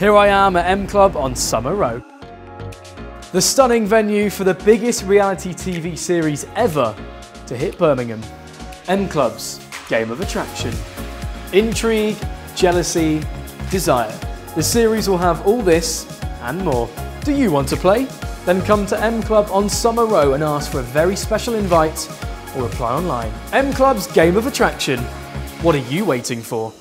Here I am at M Club on Summer Row. The stunning venue for the biggest reality TV series ever to hit Birmingham. M Club's Game of Attraction. Intrigue, jealousy, desire. The series will have all this and more. Do you want to play? Then come to M Club on Summer Row and ask for a very special invite or apply online. M Club's Game of Attraction. What are you waiting for?